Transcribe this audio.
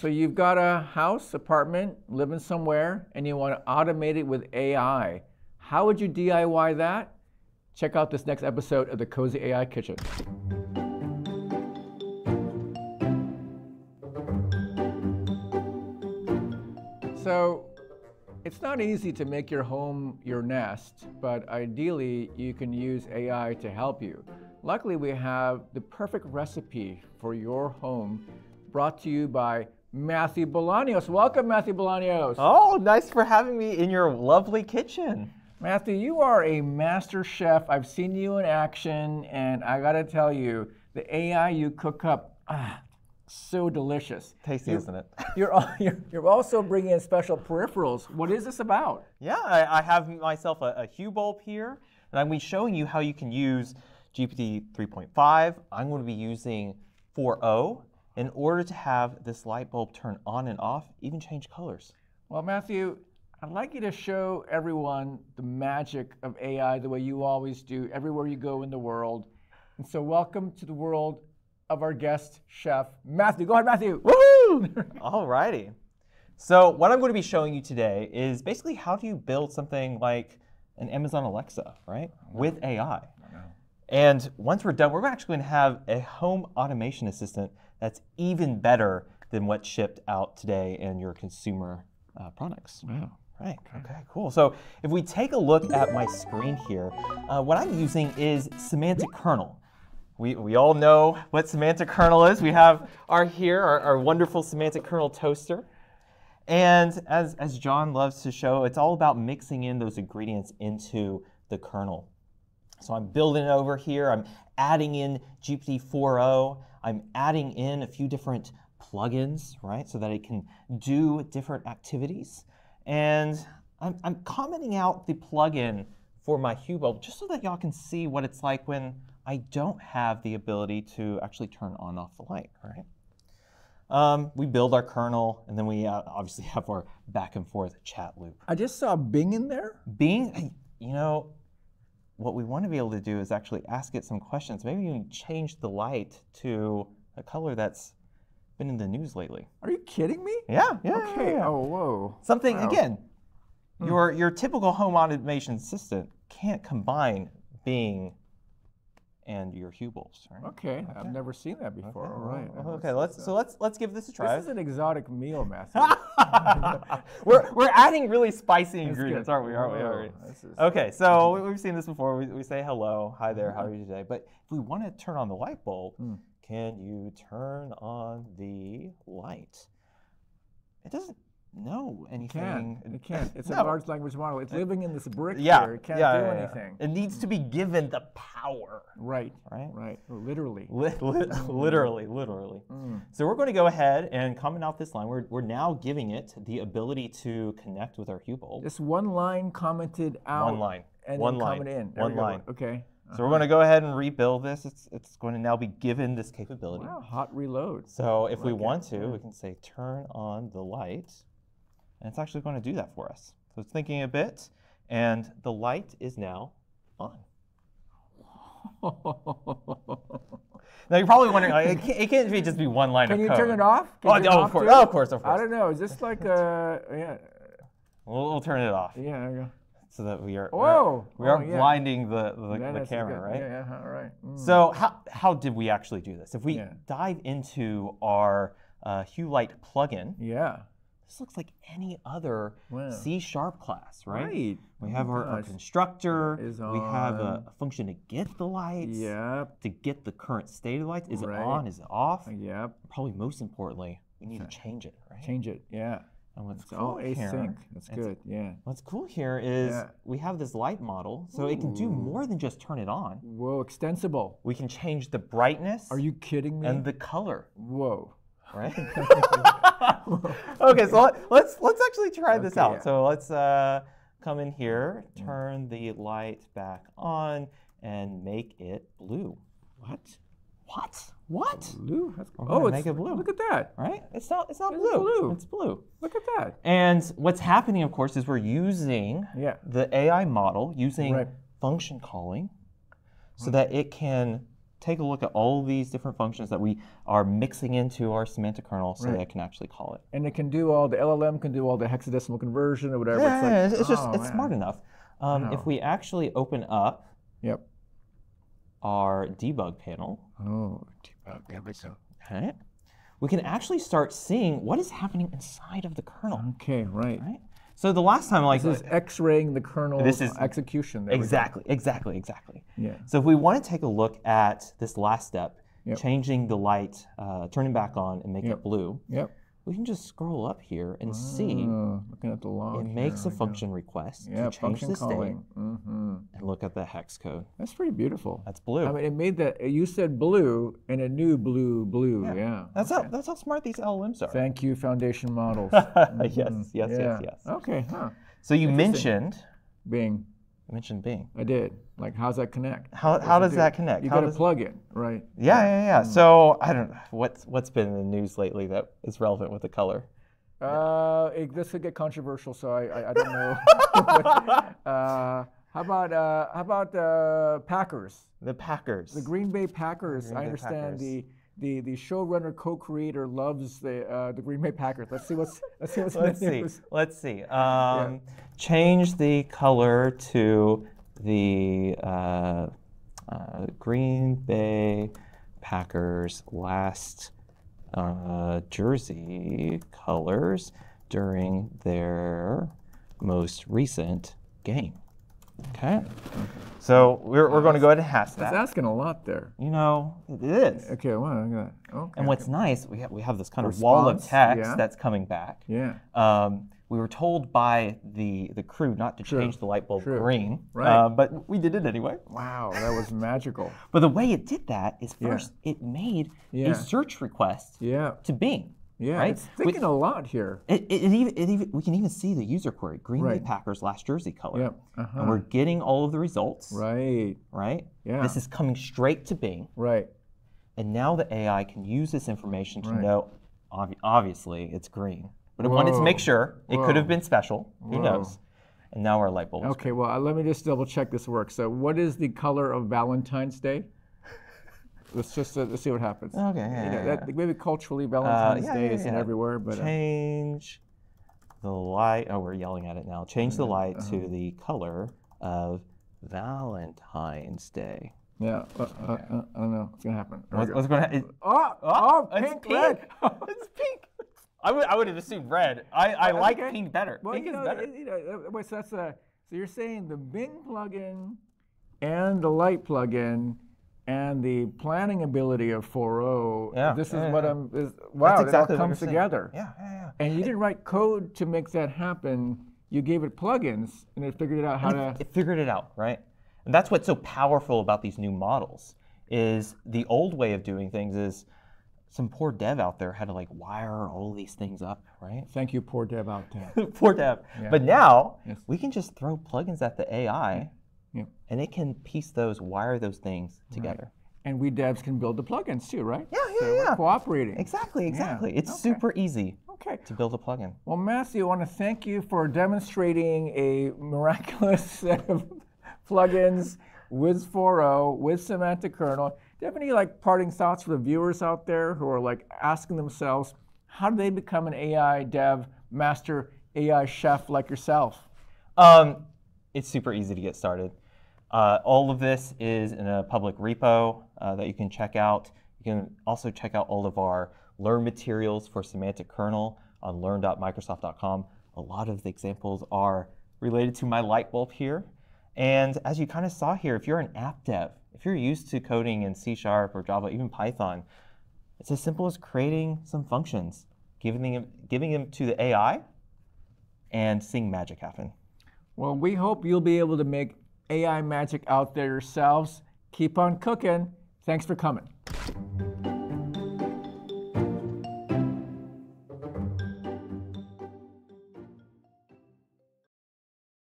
So you've got a house, apartment, living somewhere, and you want to automate it with AI. How would you DIY that? Check out this next episode of the Cozy AI Kitchen. So it's not easy to make your home your nest, but ideally you can use AI to help you. Luckily, we have the perfect recipe for your home brought to you by Matthew Bolaños. Welcome, Matthew Bolaños. Oh, nice for having me in your lovely kitchen. Matthew, you are a master chef. I've seen you in action, and I gotta tell you, the AI you cook up, ah, so delicious. Tasty, You- isn't it? You're, you're, you're also bringing in special peripherals. What is this about? Yeah, I, I have myself a, a Hue bulb here, and I'm going to be showing you how you can use GPT 3.5. I'm going to be using 4o in order to have this light bulb turn on and off, even change colors. Well, Matthew, I'd like you to show everyone the magic of AI the way you always do everywhere you go in the world. And so, welcome to the world of our guest chef, Matthew. Go ahead, Matthew. Woohoo! Alrighty. So what I'm going to be showing you today is basically how do you build something like an Amazon Alexa, right, with AI. And once we're done, we're actually going to have a home automation assistant that's even better than what's shipped out today in your consumer uh, products. Wow. Right. Okay. Cool. So if we take a look at my screen here, uh, what I'm using is Semantic Kernel. We, we all know what Semantic Kernel is. We have our here, our, our wonderful Semantic Kernel toaster. And as, as John loves to show, it's all about mixing in those ingredients into the kernel. So I'm building it over here. I'm adding in GPT 4o. I'm adding in a few different plugins, right, so that it can do different activities. And I'm, I'm commenting out the plugin for my Hue bulb just so that y'all can see what it's like when I don't have the ability to actually turn on off the light, right? Um, we build our kernel, and then we uh, obviously have our back and forth chat loop I just saw Bing in there. Bing, you know, what we want to be able to do is actually ask it some questions. Maybe even change the light to a color that's been in the news lately. Are you kidding me? Yeah, yeah. Okay. yeah. Oh, whoa. Something Wow. again. Hmm. Your your typical home automation assistant can't combine Bing and your Hue bulbs, right? Okay. I've never seen that before. All right. Oh, Okay, let's so let's let's give this a try. This is an exotic meal, Matthew. we're, we're adding really spicy ingredients, aren't we? Aren't we? Aren't we? is- Okay, so we- we've seen this before. We, we say hello, hi there, how are you today? But if we want to turn on the light bulb, hmm. can you turn on the light? It doesn't know anything. Can't. It can't. It's a large language model. It's uh, living in this brick Yeah, here. It can't yeah, do yeah, yeah. anything. It needs to be given the power. Right. Right. Right. Literally. Li- li- mm. literally, literally. Mm. So we're going to go ahead and comment out this line. We're, we're now giving it the ability to connect with our bulb. Just one line commented out. One line. And One then line. comment in. There One line. Okay. So we're going to uh-huh. go ahead and rebuild this. It's, it's going to now be given this capability. Wow. Hot reload. So if we it, want to, we can say turn on the light, and it's actually going to do that for us. So it's thinking a bit, and the light is now on. Now you're probably wondering, like, it, can't, it can't be just be one line Can of you turn it off? Can Oh, you turn no, it of course, oh, of course, of I don't know. Is this like a yeah? We'll, we'll turn it off Yeah. there you go. so that we are Whoa. we are Oh, yeah. blinding the the, Yeah, the camera, good. right? Yeah. yeah all right. Mm. So how, how did we actually do this? If we Yeah. dive into our uh, Hue Light plugin, Yeah. This looks like any other Wow. C sharp class, right? Right. We Oh have my our, our constructor. Is we have a, a function to get the lights. Yep. To get the current state of the lights. Is Right. it on? Is it off? Yep. Probably most importantly, we need to change it, right? Change it. Yeah. And what's It's all cool here- async. That's good. Yeah. What's cool here is Yeah. we have this light model, so it can do more than just turn it on. Whoa. Extensible. We can change the brightness Are you kidding me? and the color, Whoa. right? okay, so let, let's let's actually try this out. yeah. So let's uh, come in here, turn the light back on, and make it blue. What? What? What? Blue? That's, oh, it's make it blue. Look at that. Right? It's not. It's not It's blue. blue. It's blue. Look at that. And what's happening, of course, is we're using Yeah. the AI model using Right. function calling, so that it can take a look at all these different functions that we are mixing into our semantic kernel so Right. that I can actually call it. And it can do all the LLM can do all the hexadecimal conversion or whatever. Yeah, like, it's, it's just oh, it's man. smart enough. Um. If we actually open up Yep. our debug panel, Oh, debug. There we go. okay, we can actually start seeing what is happening inside of the kernel. Okay, right. Right. So the last time, like This is X-raying the kernel This is- execution. There exactly, exactly, exactly. Yeah. So if we want to take a look at this last step, Yep. changing the light, uh, turning back on and make Yep. it blue, Yep. We can just scroll up here and see Oh, looking at the log. it here, makes a go. function request Yeah, to change the state calling. hmm and look at the hex code. That's pretty beautiful. That's blue. I mean, it made that. You said blue, and a new blue, blue. Yeah. that's okay. how that's how smart these LLMs are. Thank you, Foundation Models. yes, Mhm. yes, yes, Yeah. yes. Okay, huh? So you mentioned Bing. You mentioned Bing. I did. Like, how's that connect? How, how does do? that connect? You got to plug it, right? Yeah, yeah, yeah. So I don't know what's what's been in the news lately that is relevant with the color. Uh, it, this could get controversial, so I, I, I don't know. uh, how about uh, how about uh, Packers? The Packers. The Green Bay Packers. Green I understand Packers. the the the showrunner co-creator loves the uh, the Green Bay Packers. Let's see what's let's see what's in Let's the see. news. Let's see. Um, Change the color to the uh, uh, Green Bay Packers last uh, jersey colors during their most recent game. Okay. So we're, we're going to go ahead and hash That's asking a lot there. You know, it is. Okay, well, got okay. And what's nice, we have, we have this kind of wall of text yeah. that's coming back. yeah. Um, we were told by the, the crew not to True. change the light bulb True. green, Right. uh, but we did it anyway. Wow, that was magical. But the way it did that is Yeah. first it made Yeah. a search request Yeah, to Bing. Yeah. Right? It's thinking a lot here. It, it, it even, it even we can even see the user query Green Bay Packers last jersey color, Yep. Uh-huh. and we're getting all of the results. Right. right? Yeah. This is coming straight to Bing, Right. and now the AI can use this information to Right. know. Obvi- obviously, it's green, but it wanted to make sure it could have been special. Who Whoa. knows? And now our light bulb. is Okay, well, uh, let me just double check this works. So, what is the color of Valentine's Day? Let's just uh, let's see what happens. Okay, yeah, You know, yeah, that, maybe culturally, Valentine's yeah, Day isn't everywhere, but uh, change the light. Oh, we're yelling at it now. Change the light Uh-huh. to the color of Valentine's Day. yeah, uh, uh, uh, I don't know what's gonna happen. What's, what's going to happen? Oh, oh, it's pink, red. it's pink. I would I would have assumed red. I, I like pink better. Well, pink you is know, better. it- you know, uh, wait, so that's a, so you're saying the Bing plugin and the light plugin and the planning ability of 4o. Yeah, This is yeah, what yeah. I'm. Is, wow, exactly it all comes together. Yeah, yeah, yeah. And you didn't write code to make that happen. You gave it plugins, and it figured it out how to. it figured it out, right? And that's what's so powerful about these new models is the old way of doing things is some poor dev out there had to like wire all these things up, right? Thank you, poor dev out there. poor dev. But now Yes. we can just throw plugins at the AI Yeah. and it can piece those, wire those things together. And we devs can build the plugins too, right? Yeah, yeah, so we're yeah. cooperating. Exactly, exactly. It's okay. super easy Okay. to build a plugin. Well, Matthew, I want to thank you for demonstrating a miraculous set of plugins with 4o, with Semantic Kernel. Do you have any like parting thoughts for the viewers out there who are like asking themselves, how do they become an AI dev master, AI chef like yourself? Um, it's super easy to get started. Uh, all of this is in a public repo uh, that you can check out. You can also check out all of our Learn materials for semantic kernel on learn.microsoft.com. A lot of the examples are related to my light bulb here. And as you kind of saw here, if you're an app dev, if you're used to coding in C Sharp or Java, even Python, it's as simple as creating some functions, giving them, giving them to the AI, and seeing magic happen. Well, we hope you'll be able to make AI magic out there yourselves. Keep on cooking. Thanks for coming.